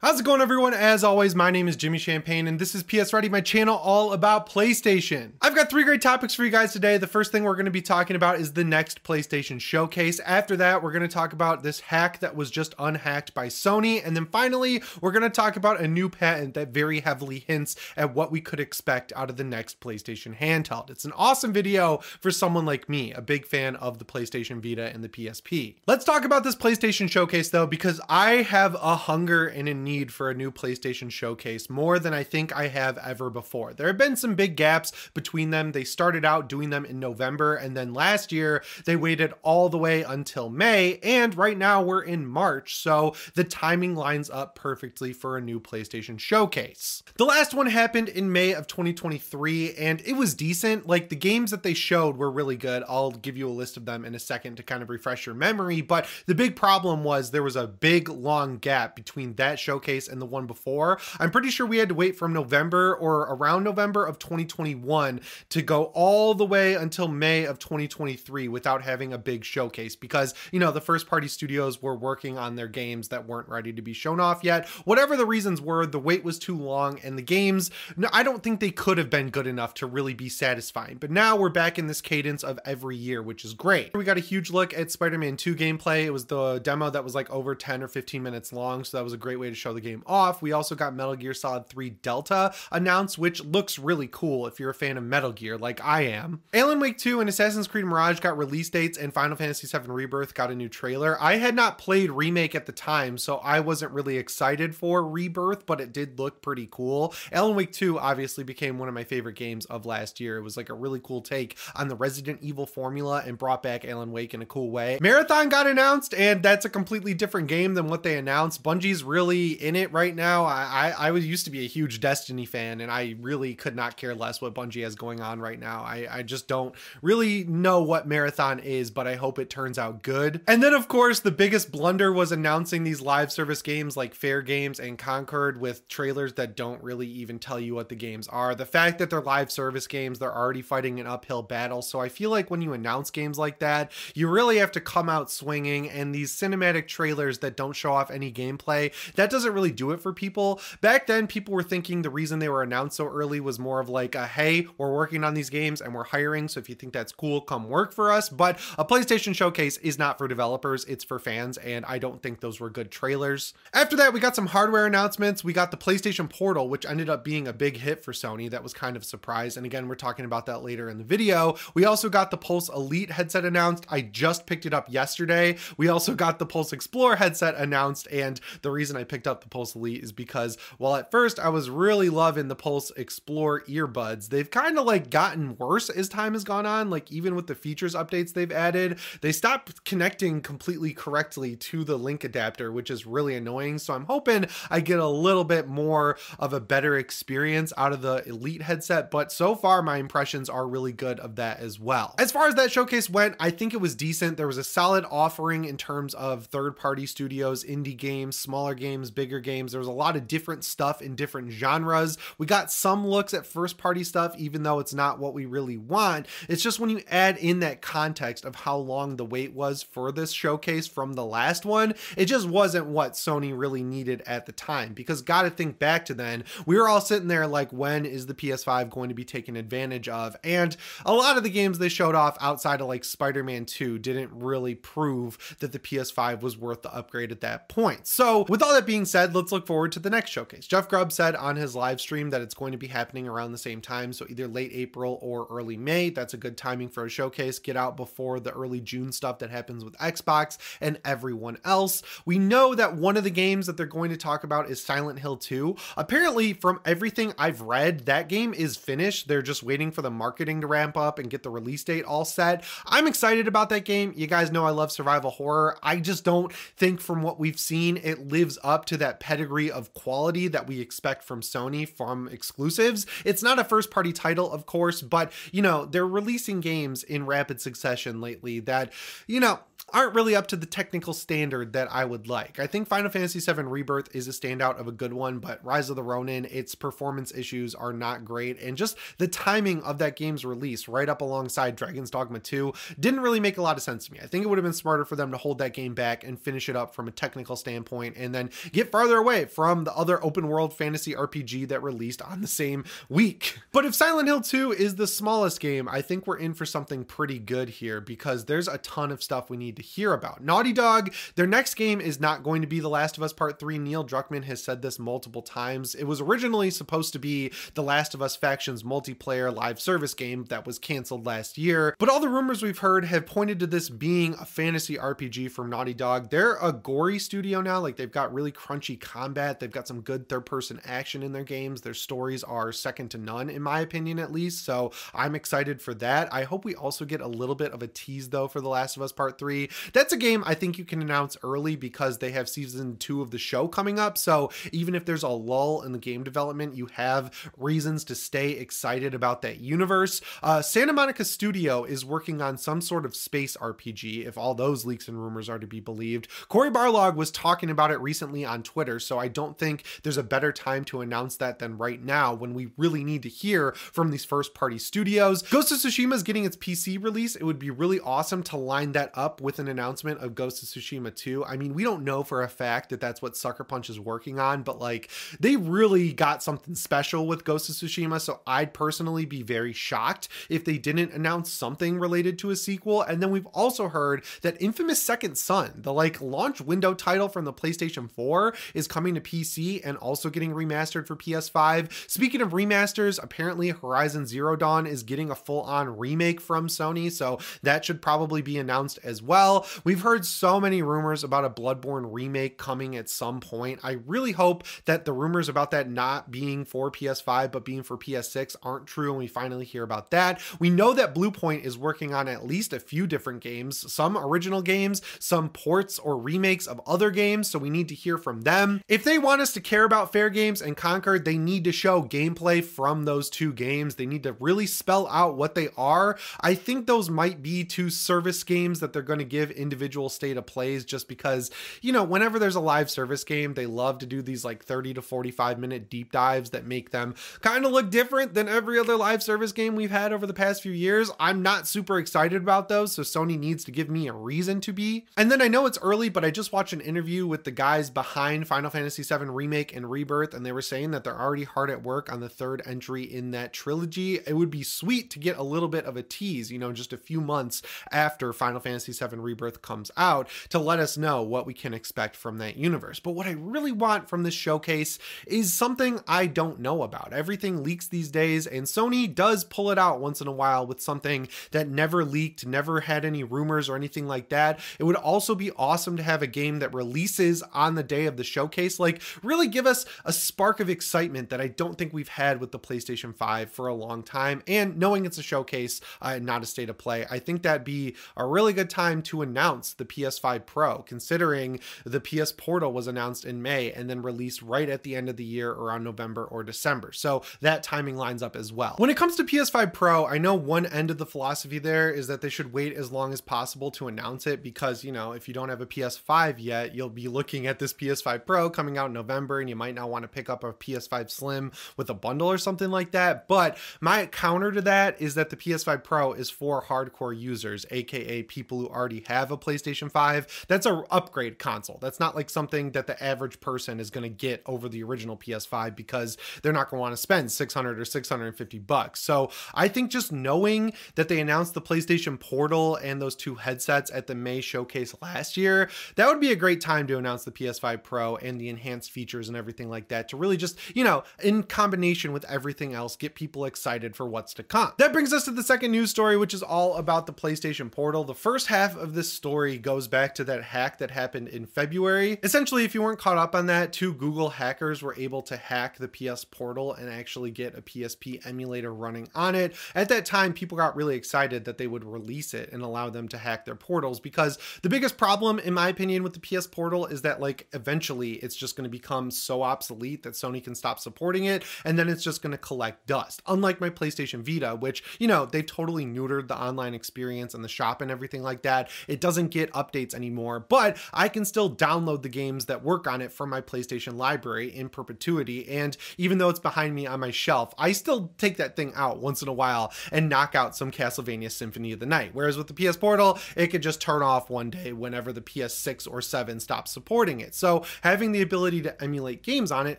How's it going everyone? As always, my name is Jimmy Champagne and this is PS Ready, my channel all about PlayStation. I've got three great topics for you guys today. The first thing we're going to be talking about is the next PlayStation showcase. After that, we're going to talk about this hack that was just unhacked by Sony. And then finally, we're going to talk about a new patent that very heavily hints at what we could expect out of the next PlayStation handheld. It's an awesome video for someone like me, a big fan of the PlayStation Vita and the PSP. Let's talk about this PlayStation showcase though, because I have a hunger and a need for a new PlayStation showcase more than I think I have ever before. There have been some big gaps between them. They started out doing them in November, and then last year they waited all the way until May, and right now we're in March, so the timing lines up perfectly for a new PlayStation showcase. The last one happened in May of 2023, and it was decent. Like the games that they showed were really good. I'll give you a list of them in a second to kind of refresh your memory, but the big problem was there was a big long gap between that show showcase and the one before. I'm pretty sure we had to wait from November or around November of 2021 to go all the way until May of 2023 without having a big showcase because, you know, the first party studios were working on their games that weren't ready to be shown off yet. Whatever the reasons were, the wait was too long and the games, no, I don't think they could have been good enough to really be satisfying. But now we're back in this cadence of every year, which is great. We got a huge look at Spider-Man 2 gameplay. It was the demo that was like over 10 or 15 minutes long, so that was a great way to show show the game off. We also got Metal Gear Solid 3 Delta announced, which looks really cool if you're a fan of Metal Gear like I am. Alan Wake 2 and Assassin's Creed Mirage got release dates and Final Fantasy VII Rebirth got a new trailer. I had not played Remake at the time, so I wasn't really excited for Rebirth, but it did look pretty cool. Alan Wake 2 obviously became one of my favorite games of last year. It was like a really cool take on the Resident Evil formula and brought back Alan Wake in a cool way. Marathon got announced, and that's a completely different game than what they announced. Bungie's really in it right now. I, I, I was used to be a huge Destiny fan, and I really could not care less what Bungie has going on right now. I, I just don't really know what Marathon is, but I hope it turns out good. And then, of course, the biggest blunder was announcing these live service games like Fairgames and Concord with trailers that don't really even tell you what the games are. The fact that they're live service games, they're already fighting an uphill battle. So I feel like when you announce games like that, you really have to come out swinging. And these cinematic trailers that don't show off any gameplay, that doesn't really do it for people. Back then, people were thinking the reason they were announced so early was more of like a hey, we're working on these games and we're hiring. So if you think that's cool, come work for us. But a PlayStation showcase is not for developers, it's for fans. And I don't think those were good trailers. After that, we got some hardware announcements. We got the PlayStation Portal, which ended up being a big hit for Sony. That was kind of a surprise. And again, we're talking about that later in the video. We also got the Pulse Elite headset announced. I just picked it up yesterday. We also got the Pulse Explorer headset announced. And the reason I picked up the Pulse Elite is because while at first I was really loving the Pulse Explore earbuds, they've kind of like gotten worse as time has gone on. Like even with the features updates they've added, they stopped connecting completely correctly to the link adapter, which is really annoying. So I'm hoping I get a little bit more of a better experience out of the Elite headset. But so far, my impressions are really good of that as well. As far as that showcase went, I think it was decent. There was a solid offering in terms of third party studios, indie games, smaller games, bigger games. There was a lot of different stuff in different genres. We got some looks at first party stuff, even though it's not what we really want. It's just when you add in that context of how long the wait was for this showcase from the last one, it just wasn't what Sony really needed at the time. Because gotta think back to then, we were all sitting there like, when is the PS5 going to be taken advantage of? And a lot of the games they showed off outside of like Spider Man 2 didn't really prove that the PS5 was worth the upgrade at that point. So, with all that being said, let's look forward to the next showcase. Jeff Grubb said on his live stream that it's going to be happening around the same time, so either late April or early May. That's a good timing for a showcase. Get out before the early June stuff that happens with Xbox and everyone else. We know that one of the games that they're going to talk about is Silent Hill 2. Apparently, from everything I've read, that game is finished. They're just waiting for the marketing to ramp up and get the release date all set. I'm excited about that game. You guys know I love survival horror. I just don't think from what we've seen, it lives up to that pedigree of quality that we expect from Sony from exclusives. It's not a first party title, of course, but you know, they're releasing games in rapid succession lately that, you know, aren't really up to the technical standard that I would like. I think Final Fantasy VII Rebirth is a standout of a good one, but Rise of the Ronin, its performance issues are not great. And just the timing of that game's release right up alongside Dragon's Dogma 2 didn't really make a lot of sense to me. I think it would have been smarter for them to hold that game back and finish it up from a technical standpoint and then farther away from the other open world fantasy RPG that released on the same week. But if Silent Hill 2 is the smallest game, I think we're in for something pretty good here because there's a ton of stuff we need to hear about. Naughty Dog, their next game is not going to be The Last of Us Part 3. Neil Druckmann has said this multiple times. It was originally supposed to be The Last of Us Factions multiplayer live service game that was canceled last year, but all the rumors we've heard have pointed to this being a fantasy RPG from Naughty Dog. They're a gory studio now, like they've got really crunchy combat, they've got some good third person action in their games. Their stories are second to none, in my opinion, at least. So I'm excited for that. I hope we also get a little bit of a tease, though, for The Last of Us Part 3. That's a game I think you can announce early because they have season two of the show coming up. So even if there's a lull in the game development, you have reasons to stay excited about that universe. Uh, Santa Monica Studio is working on some sort of space RPG, if all those leaks and rumors are to be believed. Cory Barlog was talking about it recently on Twitter, so I don't think there's a better time to announce that than right now when we really need to hear from these first party studios. Ghost of Tsushima is getting its PC release. It would be really awesome to line that up with an announcement of Ghost of Tsushima 2. I mean, we don't know for a fact that that's what Sucker Punch is working on, but like they really got something special with Ghost of Tsushima. So I'd personally be very shocked if they didn't announce something related to a sequel. And then we've also heard that Infamous Second Son, the like launch window title from the PlayStation 4, is coming to PC and also getting remastered for PS5. Speaking of remasters, apparently Horizon Zero Dawn is getting a full on remake from Sony. So that should probably be announced as well. We've heard so many rumors about a Bloodborne remake coming at some point. I really hope that the rumors about that not being for PS5 but being for PS6 aren't true and we finally hear about that. We know that Bluepoint is working on at least a few different games, some original games, some ports or remakes of other games, so we need to hear from them. If they want us to care about fair games and Concord, they need to show gameplay from those two games. They need to really spell out what they are. I think those might be two service games that they're going to give individual state of plays just because, you know, whenever there's a live service game, they love to do these like 30 to 45 minute deep dives that make them kind of look different than every other live service game we've had over the past few years. I'm not super excited about those, so Sony needs to give me a reason to be. And then I know it's early, but I just watched an interview with the guys behind Final Fantasy VII Remake and Rebirth, and they were saying that they're already hard at work on the third entry in that trilogy. It would be sweet to get a little bit of a tease, you know, just a few months after Final Fantasy VII Rebirth comes out to let us know what we can expect from that universe. But what I really want from this showcase is something I don't know about. Everything leaks these days, and Sony does pull it out once in a while with something that never leaked, never had any rumors or anything like that. It would also be awesome to have a game that releases on the day of the showcase. Like, really give us a spark of excitement that I don't think we've had with the PlayStation 5 for a long time. And knowing it's a showcase uh, and not a state of play, I think that'd be a really good time to announce the PS5 Pro, considering the PS Portal was announced in May and then released right at the end of the year around November or December. So that timing lines up as well. When it comes to PS5 Pro, I know one end of the philosophy there is that they should wait as long as possible to announce it because, you know, if you don't have a PS5 yet, you'll be looking at this PS5 Pro coming out in November and you might not want to pick up a PS5 Slim with a bundle or something like that. But my counter to that is that the PS5 Pro is for hardcore users, aka people who already have a PlayStation 5. That's a upgrade console. That's not like something that the average person is going to get over the original PS5 because they're not going to want to spend 600 or 650 bucks. So I think just knowing that they announced the PlayStation Portal and those two headsets at the May showcase last year, that would be a great time to announce the PS5 Pro and the enhanced features and everything like that to really just, you know, in combination with everything else, get people excited for what's to come. That brings us to the second news story, which is all about the PlayStation Portal. The first half of this story goes back to that hack that happened in February. Essentially, if you weren't caught up on that, two Google hackers were able to hack the PS Portal and actually get a PSP emulator running on it. At that time, people got really excited that they would release it and allow them to hack their portals because the biggest problem, in my opinion, with the PS Portal is that like eventually it's just going to become so obsolete that Sony can stop supporting it and then it's just going to collect dust. Unlike my PlayStation Vita, which, you know, they've totally neutered the online experience and the shop and everything like that. it doesn't get updates anymore, but I can still download the games that work on it from my PlayStation library in perpetuity. And even though it's behind me on my shelf, I still take that thing out once in a while and knock out some Castlevania Symphony of the Night. Whereas with the PS Portal, it could just turn off one day whenever the PS6 or 7 stops supporting it. So having the ability to emulate games on it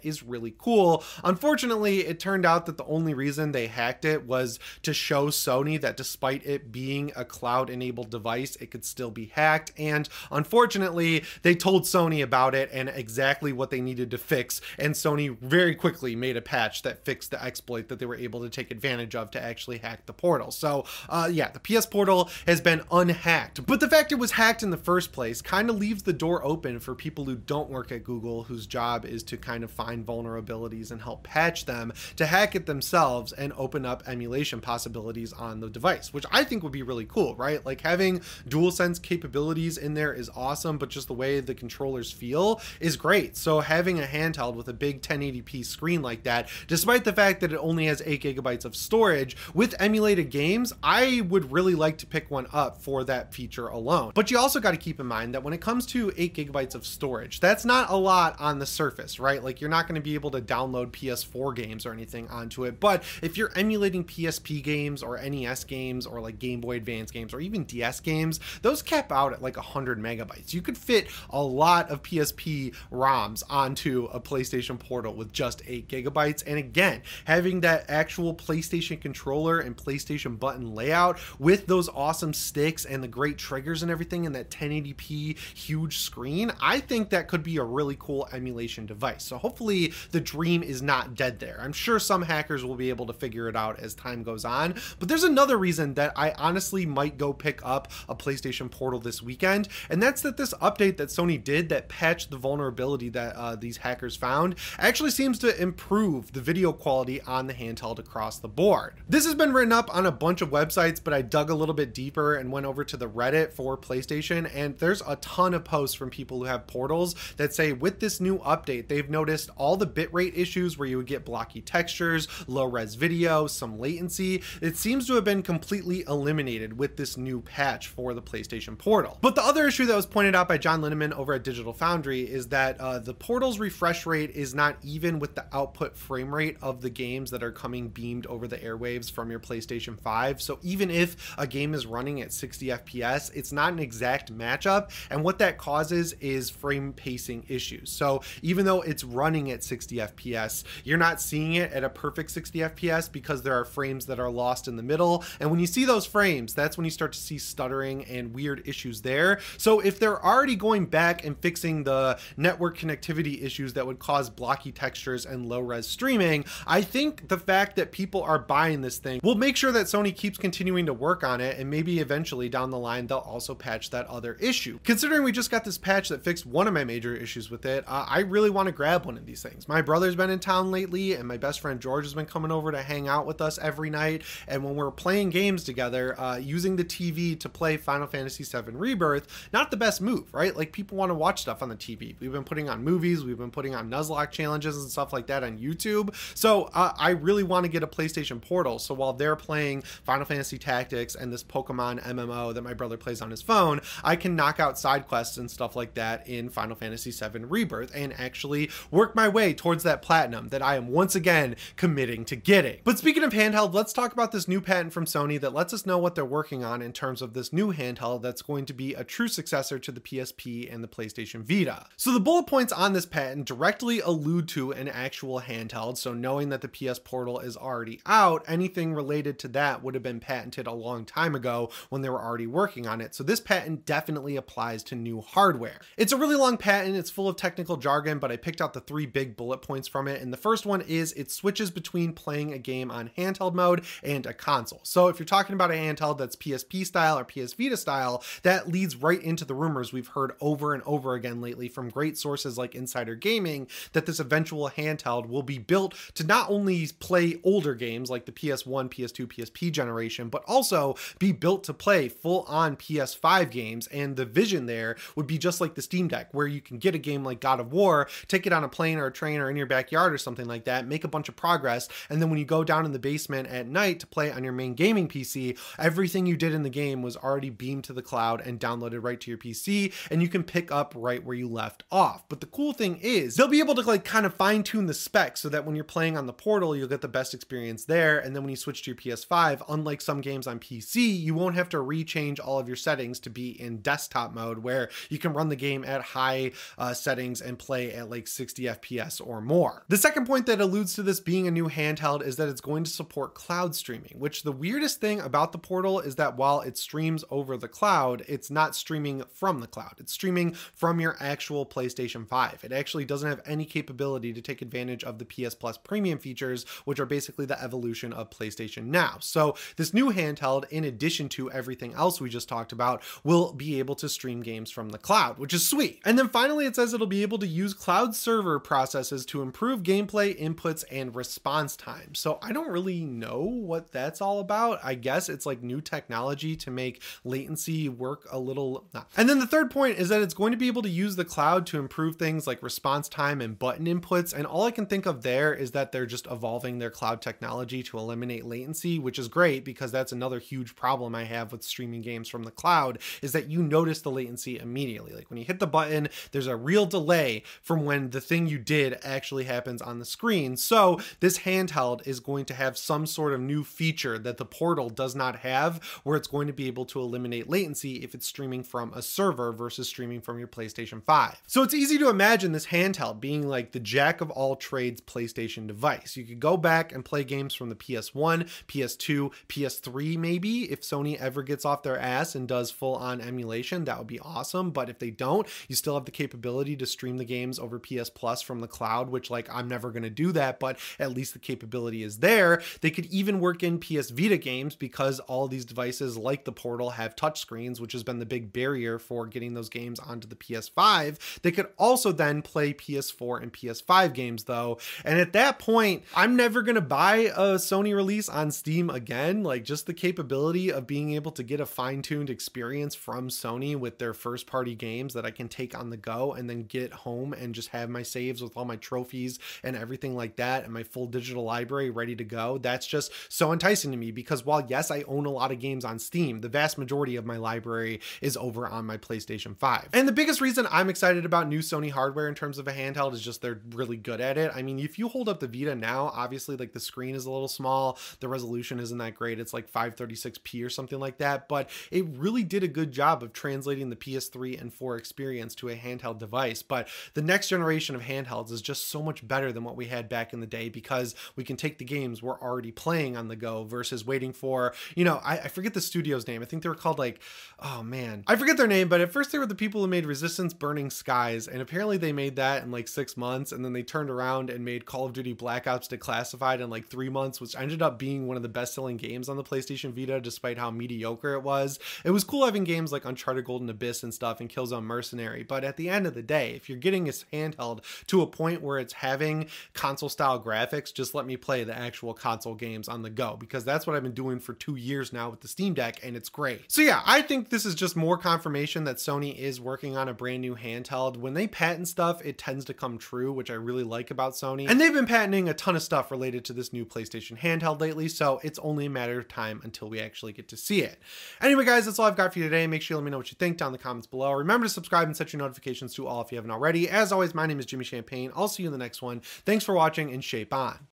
is really cool. Unfortunately, it turned out that the only reason they hacked it was to show Sony that despite it being a cloud enabled device, it could still be hacked. And unfortunately, they told Sony about it and exactly what they needed to fix. And Sony very quickly made a patch that fixed the exploit that they were able to take advantage of to actually hack the portal. So, uh, yeah, the PS Portal has been unhacked. But the fact it was hacked in the first place kind of leaves the door open for people who don't work at Google, whose job is to kind of find vulnerabilities and help patch them, to hack it themselves and open up emulation possibilities on the device, which I think would be really cool, right? Like having DualSense capabilities in there is awesome, but just the way the controllers feel is great. So having a handheld with a big 1080p screen like that, despite the fact that it only has 8 gigabytes of storage, with emulated games, I would really like to pick one up for that feature alone. But you also got to keep in mind that when it comes to 8 gigabytes of storage, that's not a lot on the surface, right? Like you're not going to be able to download PS4 games or anything onto it. But if you're emulating PSP games or NES games or like Game Boy Advance games or even DS games, those cap out at like 100 megabytes. You could fit a lot of PSP ROMs onto a PlayStation Portal with just 8 gigabytes. And again, having that actual PlayStation controller and PlayStation button layout with those awesome sticks and the great triggers and everything and that 1080p huge screen, I think that could be a really cool emulation device. So hopefully the dream is not dead there. I'm sure some hackers will be able to figure it out as time goes on, but there's another reason that I honestly might go pick up a PlayStation Portal this weekend, and that's that this update that Sony did that patched the vulnerability that uh, these hackers found actually seems to improve the video quality on the handheld across the board. This has been written up on a bunch of websites, but I dug a little bit deeper and went over to the Reddit for PlayStation, and there's a ton of posts from people who have portals that say with this new update, they've noticed all the bitrate issues where you would get blocky textures, low res video, some latency. It seems to have been completely eliminated with this new patch for the PlayStation Portal. But the other issue that was pointed out by John Linneman over at Digital Foundry is that uh, the Portal's refresh rate is not even with the output frame rate of the games that are coming beamed over the airwaves from your PlayStation 5. So even if a game is running at 60 FPS, it's not an exact matchup. And what that causes is frame pacing issues. So even though it's running at 60 FPS, you're not seeing it at a perfect 60 FPS because there are frames that are lost in the middle. And when you see those frames, that's when you start to see stuttering and weird issues there. So if they're already going back and fixing the network connectivity issues that would cause blocky textures and low res streaming, I think the fact that people are buying this thing will make sure that Sony keeps continuing to work on it and maybe eventually down the line they'll also patch that other issue. Considering we just got this patch that fixed one of my major issues with it, uh, I really want to grab one of these things. My brother's been in town lately and my best friend George has been coming over to hang out with us every night and when we're playing games together, uh, using the TV to play Final Fantasy VII Rebirth, not the best move, right? Like people want to watch stuff on the TV. We've been putting on movies, we've been putting on Nuzlocke challenges and stuff like that on YouTube. So uh, I really want to get a PlayStation Portal. So while they're playing Final Fantasy Tactics and this Pokemon MMO that my brother plays on his phone, I can knock out side quests and stuff like that in Final Fantasy Rebirth and actually work my way towards that platinum that I am once again committing to getting. But speaking of handheld, let's talk about this new patent from Sony that lets us know what they're working on in terms of this new handheld that's going to be a true successor to the PSP and the PlayStation Vita. So the bullet points on this patent directly allude to an actual handheld. So knowing that the PS Portal is already out, anything related to that would have been patented a long time ago when they were already working on it. So this patent definitely applies to new hardware. It's a really long patent. Full of technical jargon, but I picked out the three big bullet points from it. And the first one is it switches between playing a game on handheld mode and a console. So if you're talking about a handheld that's PSP style or PS Vita style, that leads right into the rumors we've heard over and over again lately from great sources like Insider Gaming that this eventual handheld will be built to not only play older games like the PS1, PS2, PSP generation, but also be built to play full on PS5 games. And the vision there would be just like the Steam Deck, where you can get a game like God of War, take it on a plane or a train or in your backyard or something like that, make a bunch of progress. And then when you go down in the basement at night to play on your main gaming PC, everything you did in the game was already beamed to the cloud and downloaded right to your PC and you can pick up right where you left off. But the cool thing is they'll be able to like kind of fine tune the specs so that when you're playing on the portal, you'll get the best experience there. And then when you switch to your PS5, unlike some games on PC, you won't have to rechange all of your settings to be in desktop mode where you can run the game at high uh, Uh, settings and play at like 60 FPS or more. The second point that alludes to this being a new handheld is that it's going to support cloud streaming, which the weirdest thing about the portal is that while it streams over the cloud, it's not streaming from the cloud. It's streaming from your actual PlayStation 5. It actually doesn't have any capability to take advantage of the PS Plus premium features, which are basically the evolution of PlayStation Now. So this new handheld, in addition to everything else we just talked about, will be able to stream games from the cloud, which is sweet. And then finally, it says it'll be able to use cloud server processes to improve gameplay inputs and response time. So I don't really know what that's all about. I guess it's like new technology to make latency work a little. Nah. And then the third point is that it's going to be able to use the cloud to improve things like response time and button inputs. And all I can think of there is that they're just evolving their cloud technology to eliminate latency, which is great because that's another huge problem I have with streaming games from the cloud is that you notice the latency immediately. Like when you hit the button, there's a real delay from when the thing you did actually happens on the screen. So this handheld is going to have some sort of new feature that the portal does not have where it's going to be able to eliminate latency if it's streaming from a server versus streaming from your PlayStation 5. So it's easy to imagine this handheld being like the jack of all trades PlayStation device. You could go back and play games from the PS1, PS2, PS3 maybe if Sony ever gets off their ass and does full on emulation, that would be awesome. But if they don't, you still have the capability to stream the games over PS Plus from the cloud, which like I'm never going to do that, but at least the capability is there. They could even work in PS Vita games because all these devices like the Portal have touchscreens, which has been the big barrier for getting those games onto the PS5. They could also then play PS4 and PS5 games though. And at that point, I'm never going to buy a Sony release on Steam again. Like just the capability of being able to get a fine tuned experience from Sony with their first party games that I can take on the go and then get home and just have my saves with all my trophies and everything like that and my full digital library ready to go. That's just so enticing to me because while yes, I own a lot of games on Steam, the vast majority of my library is over on my PlayStation 5. And the biggest reason I'm excited about new Sony hardware in terms of a handheld is just they're really good at it. I mean, if you hold up the Vita now, obviously like the screen is a little small, the resolution isn't that great. It's like 536p or something like that, but it really did a good job of translating the PS3 and 4 experience to a handheld device. But the next generation of handhelds is just so much better than what we had back in the day because we can take the games we're already playing on the go versus waiting for, you know, I, I forget the studio's name. I think they were called like, oh man, I forget their name, but at first they were the people who made Resistance Burning Skies. And apparently they made that in like six months. And then they turned around and made Call of Duty Black Ops Declassified in like three months, which ended up being one of the best selling games on the PlayStation Vita, despite how mediocre it was. It was cool having games like Uncharted Golden Abyss and stuff and Killzone Mercenary. But at the end of the day, if you're getting this handheld to a point where it's having console style graphics, just let me play the actual console games on the go because that's what I've been doing for two years now with the Steam Deck and it's great. So yeah, I think this is just more confirmation that Sony is working on a brand new handheld. When they patent stuff, it tends to come true, which I really like about Sony. And they've been patenting a ton of stuff related to this new PlayStation handheld lately, so it's only a matter of time until we actually get to see it. Anyway, guys, that's all I've got for you today. Make sure you let me know what you think down in the comments below. Remember to subscribe and set your notifications to all if you haven't already. As always, my name is Jimmy Champagne. I'll see you in the next one. Thanks for watching and shape on.